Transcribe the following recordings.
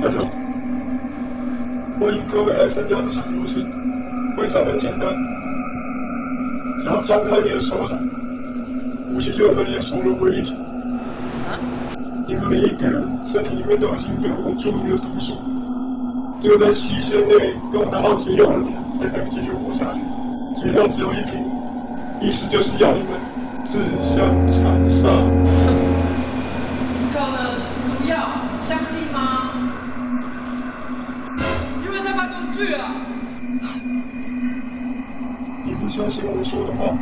大家好，欢迎各位来参加这场游戏。规则很简单，只要张开你的手掌，武器就会和你的手融为一体。你们每一个人身体里面都已经有我注明的毒素，只有在期限内用拿到解药的人才能继续活下去。解药只有一瓶，意思就是要你们自相残杀。只靠的是毒药，相信吗？对啊！你不相信我说的话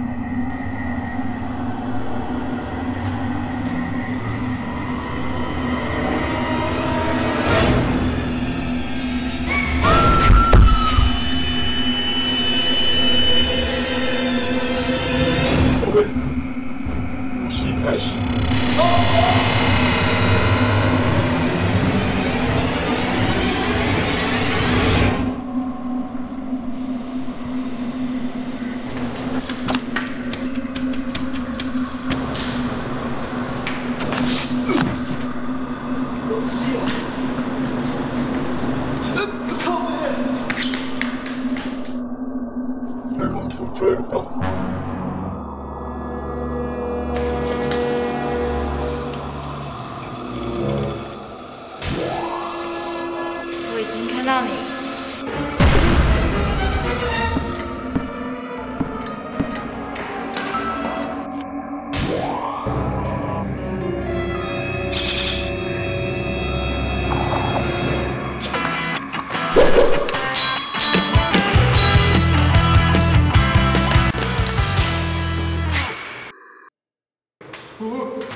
七了。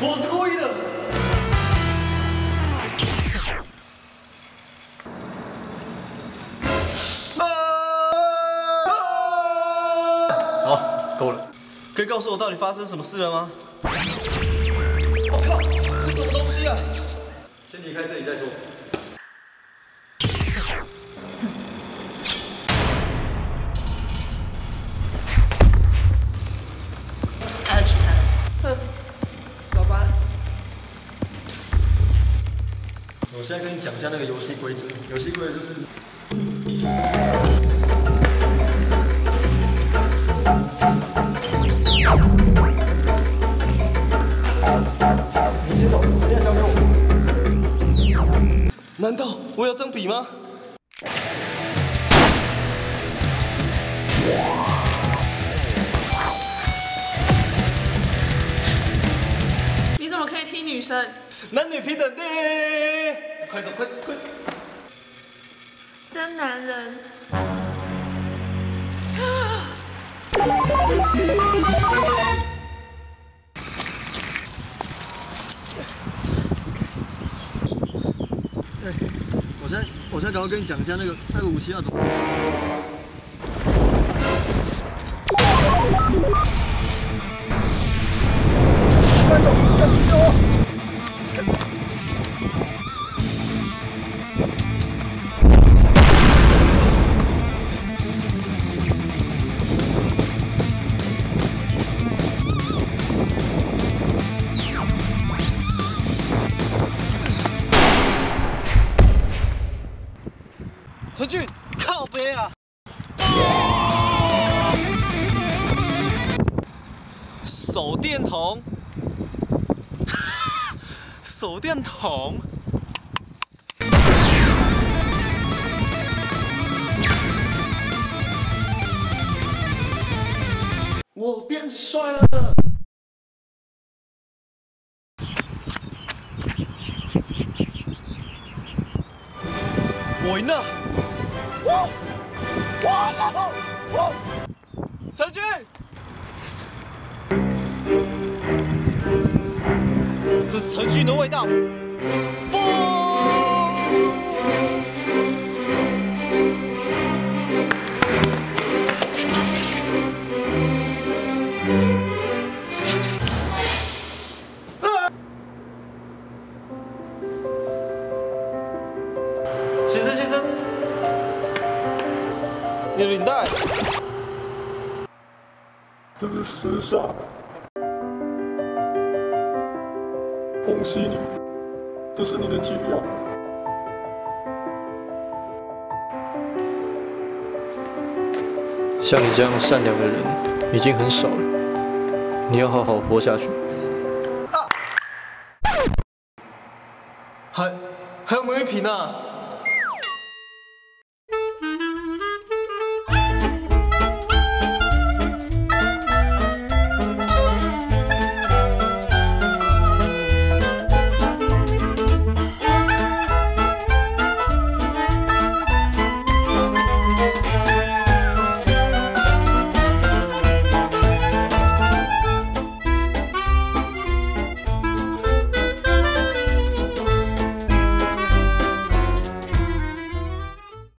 我是故意的。好，够了。可以告诉我到底发生什么事了吗？我靠，这什么东西啊？先离开这里再说。我现在跟你讲一下那个游戏规则。游戏规则就是。你先走，时间交给我。难道我有张笔吗？你怎么可以踢女生？男女平等的。快走，快走，快走！真男人。我现在，我现在赶快跟你讲一下那个那个武器要怎么。陈俊，靠背啊！手电筒，手电筒。我变帅了。我赢了！哇哇哇！陈俊，这是陈俊的味道。你的领带。这是时尚，恭喜你，这是你的解药。像你这样善良的人已经很少了，你要好好活下去。还还有没有一瓶啊？